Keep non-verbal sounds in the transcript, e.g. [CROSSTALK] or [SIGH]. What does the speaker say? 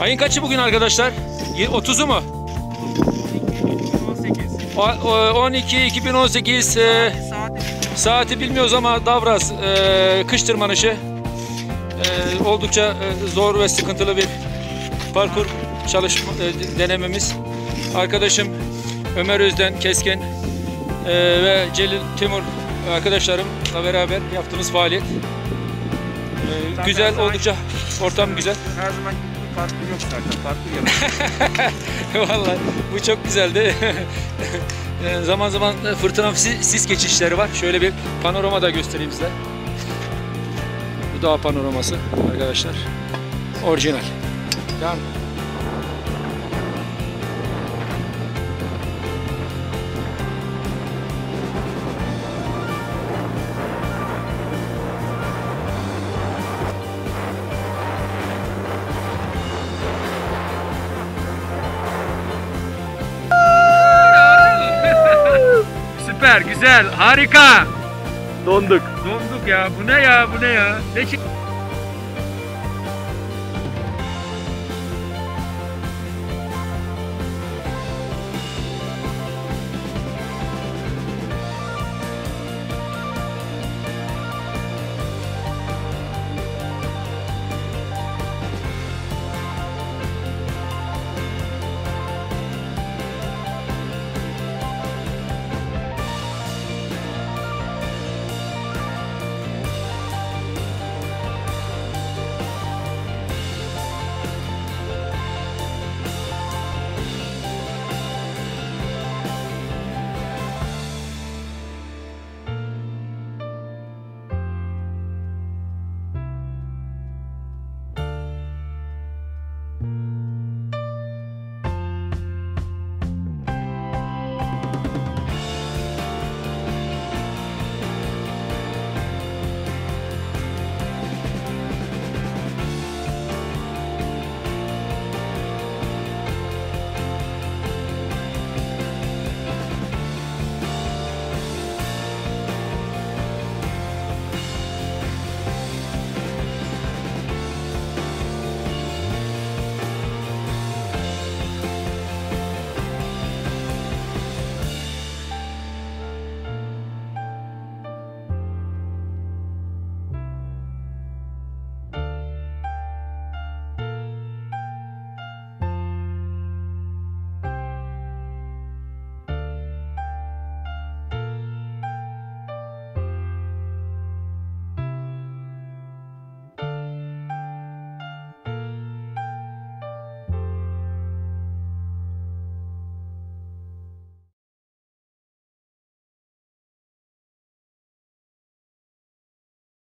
Ayın kaçı bugün arkadaşlar? Y- 30'u mu? 18. O- o- 12 2018 e, Saati saati bilmiyoruz ama Davraz e, kış tırmanışı e, oldukça e, zor ve sıkıntılı bir parkur çalışma e, denememiz. Arkadaşım Ömer Özden Keskin e, ve Celil Timur arkadaşlarımla beraber yaptığımız faaliyet. E, güzel oldukça ortam güzel. her zaman farklı yok zaten. Farklı yapıyor. [LAUGHS] Vallahi bu çok güzeldi. [LAUGHS] Ee, zaman zaman fırtına sis, sis geçişleri var. Şöyle bir panorama da göstereyim size. Bu dağ panoraması arkadaşlar. Orijinal. Tamam. Süper, güzel, harika. Donduk. Donduk ya. Bu ne ya? Bu ne ya? Ne